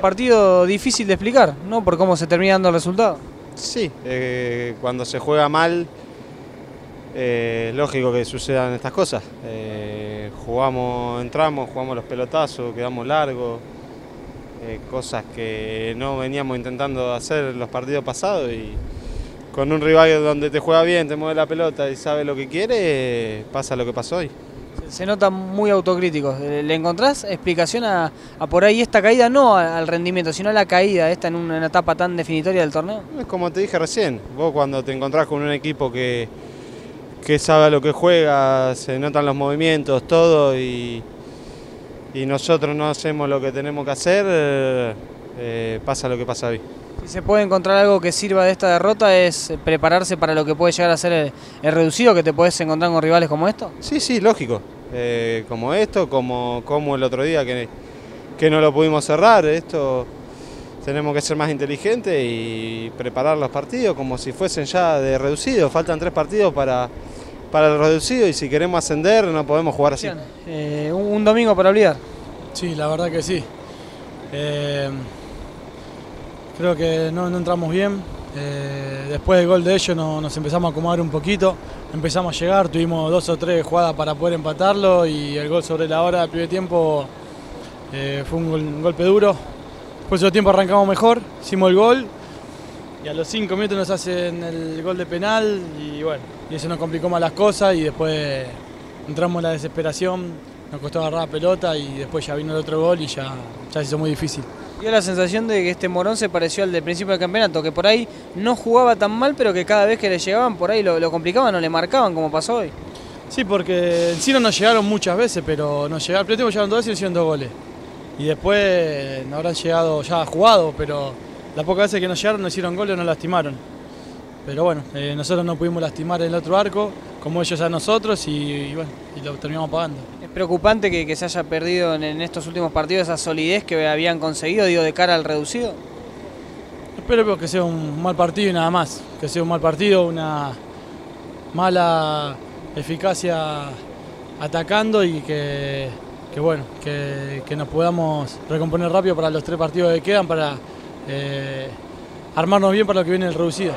partido difícil de explicar, ¿no? Por cómo se termina dando el resultado. Sí, eh, cuando se juega mal, eh, lógico que sucedan estas cosas. Eh, jugamos, entramos, jugamos los pelotazos, quedamos largos, eh, cosas que no veníamos intentando hacer los partidos pasados y con un rival donde te juega bien, te mueve la pelota y sabe lo que quiere, pasa lo que pasó hoy. Se nota muy autocrítico. Eh, ¿Le encontrás explicación a, por ahí esta caída, no al rendimiento, sino a la caída esta en una etapa tan definitoria del torneo? Es como te dije recién, vos cuando te encontrás con un equipo que, que sabe lo que juega, se notan los movimientos, todo, y, y nosotros no hacemos lo que tenemos que hacer, eh, eh, pasa lo que pasa hoy. Si se puede encontrar algo que sirva de esta derrota es eh, prepararse para lo que puede llegar a ser el, el reducido que te puedes encontrar con rivales como esto. Sí, sí, lógico, eh, como esto, como, como el otro día que, que no lo pudimos cerrar, esto tenemos que ser más inteligentes y preparar los partidos como si fuesen ya de reducido, faltan tres partidos para, para el reducido y si queremos ascender no podemos jugar así. Eh, un, un domingo para olvidar. Sí, la verdad que sí. Eh, creo que no, entramos bien. Eh, después del gol de ellos no- nos empezamos a acomodar un poquito. Empezamos a llegar, tuvimos dos o tres jugadas para poder empatarlo y el gol sobre la hora del primer tiempo eh, fue un golpe duro. Después del tiempo arrancamos mejor, hicimos el gol y a los cinco minutos nos hacen el gol de penal y bueno, y eso nos complicó más las cosas y después entramos en la desesperación, nos costó agarrar la pelota y después ya vino el otro gol y ya, ya se hizo muy difícil. Dio la sensación de que este Morón se pareció al del principio del campeonato, que por ahí no jugaba tan mal, pero que cada vez que le llegaban por ahí lo, complicaban o le marcaban como pasó hoy. Sí, porque en sí no nos llegaron muchas veces, pero nos llegaron, al tiempo llegaron dos veces y hicieron dos goles. Y después nos habrán llegado ya jugados, pero las pocas veces que nos llegaron nos hicieron goles o nos lastimaron. Pero bueno, eh, nosotros no pudimos lastimar el otro arco, como ellos a nosotros, y, y bueno, y lo terminamos pagando. Es preocupante que, que se haya perdido en, en estos últimos partidos esa solidez que habían conseguido, digo, de cara al reducido. Espero que sea un mal partido y nada más. Que sea un mal partido, una mala eficacia atacando y que, que bueno, que, que nos podamos recomponer rápido para los tres partidos que quedan para eh, armarnos bien para lo que viene el reducido.